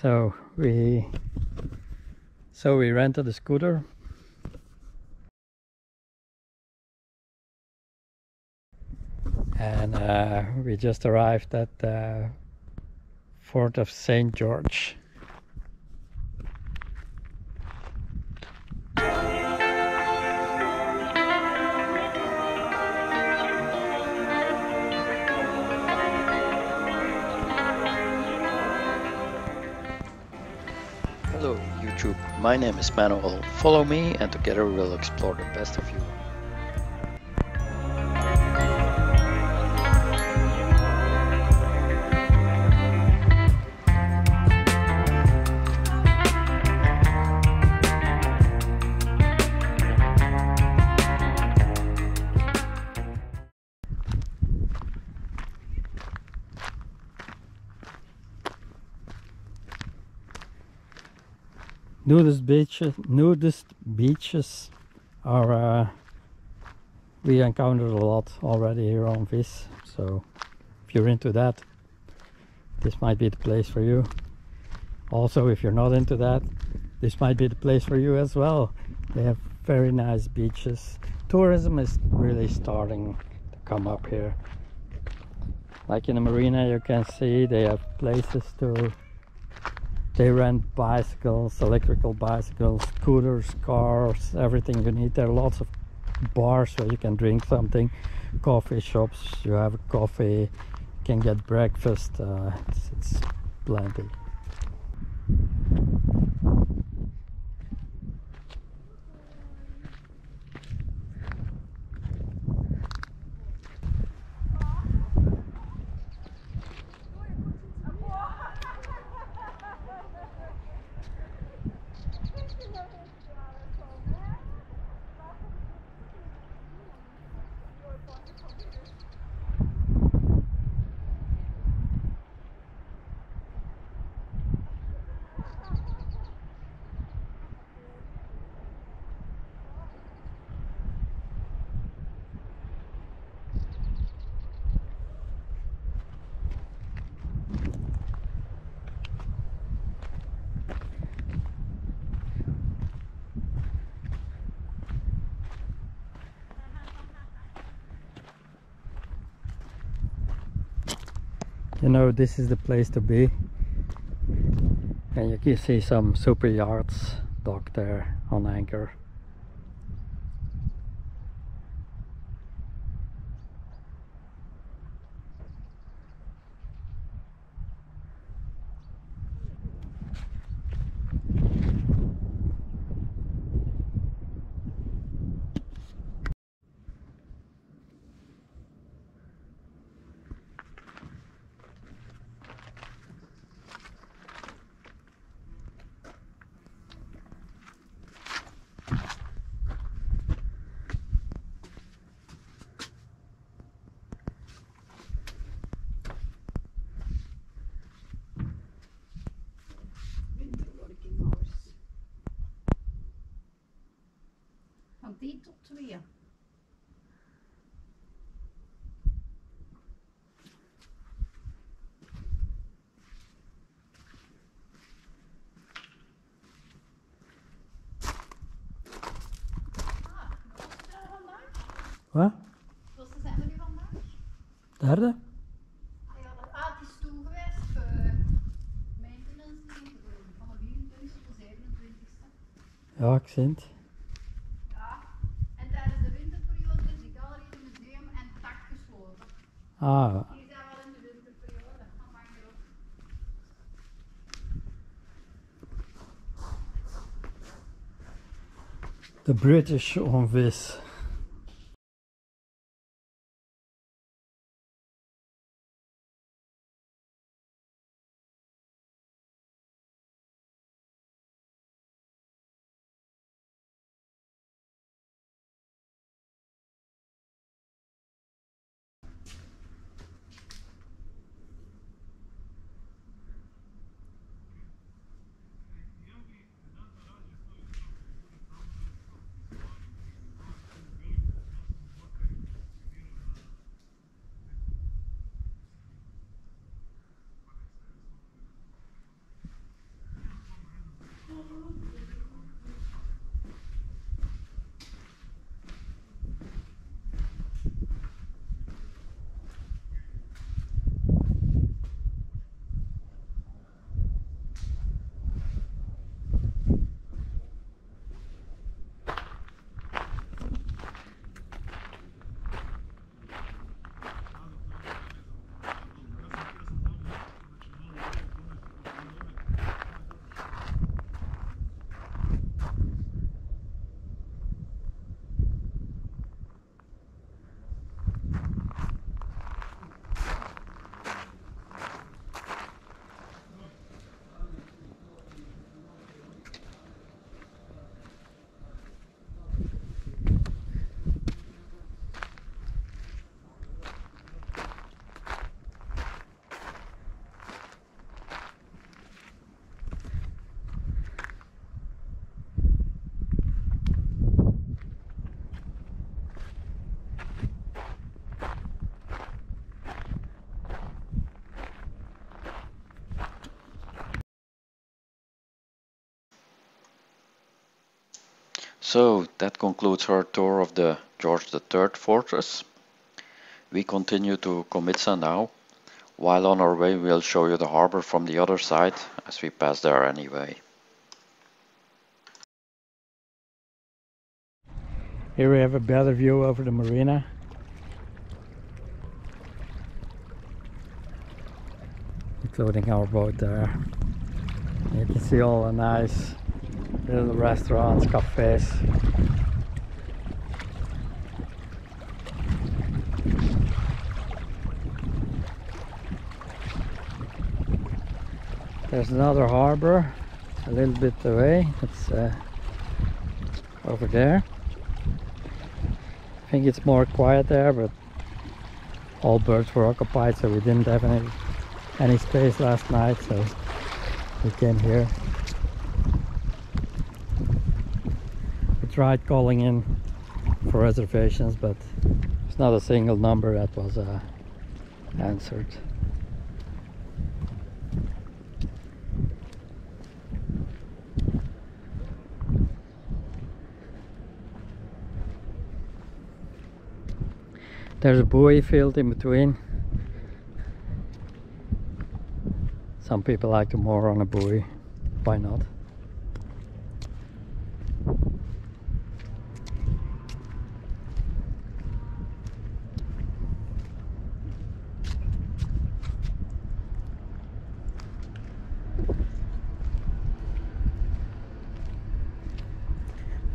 So we so we rented a scooter. And uh, we just arrived at the Fort of St. George. My name is Manuel. Follow me and together we'll explore the best of Europe. Nudist beaches nudist beaches are uh, we encountered a lot already here on Vis so if you're into that this might be the place for you. Also if you're not into that this might be the place for you as well. They have very nice beaches. Tourism is really starting to come up here. Like in the marina you can see they have places to they rent bicycles electrical bicycles scooters cars everything you need. There are lots of bars where you can drink something. Coffee shops you have coffee you can get breakfast uh, it's, it's plenty you know this is the place to be. And you can see some super yachts docked there on anchor van tot twee. Ah, wat? Welke zijn we nu vandaag? Derde? Ah ja, dat aard is toen geweest. Uh, maintenance van de 24 e 27 e Ja, ik. Ah. The British on Vis So that concludes our tour of the George III fortress. We continue to Komiža now. While on our way we'll show you the harbor from the other side as we pass there anyway. Here we have a better view over the marina. Including our boat there. You can see all the nice little restaurants, cafes. There's another harbor a little bit away. It's uh, over there. I think it's more quiet there, but all birds were occupied, so we didn't have any any space last night, so we came here. Tried calling in for reservations, but it's not a single number that was uh, answered. There's a buoy field in between. Some people like to moor on a buoy. Why not?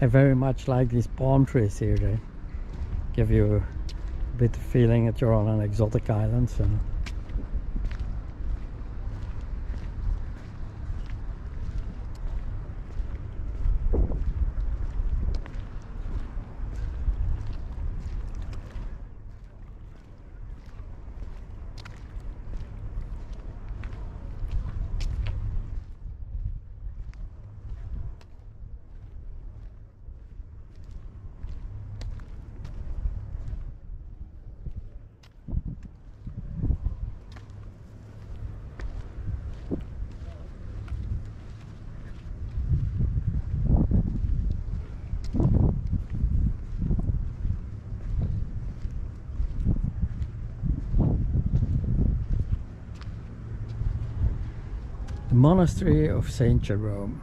I very much like these palm trees here. They give you a bit of feeling that you're on an exotic island. So. Monastery of Saint Jerome.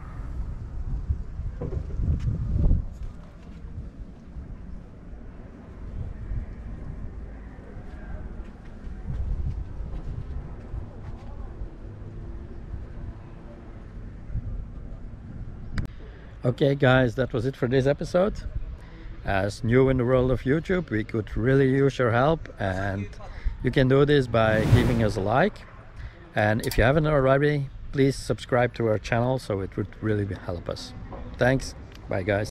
Okay guys, that was it for this episode. As new in the world of YouTube, we could really use your help and you can do this by giving us a like. And if you haven't already, please subscribe to our channel so it would really help us. Thanks. Bye guys.